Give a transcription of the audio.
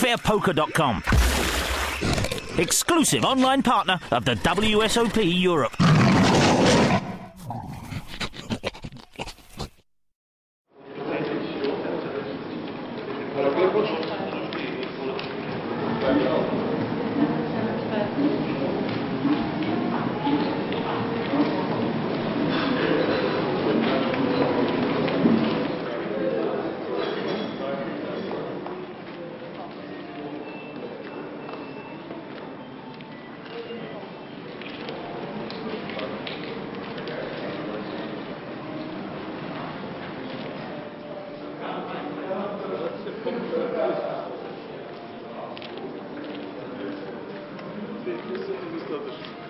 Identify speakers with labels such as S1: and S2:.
S1: Betfairpoker.com. Exclusive online partner of the WSOP Europe.
S2: Если этого достаточно.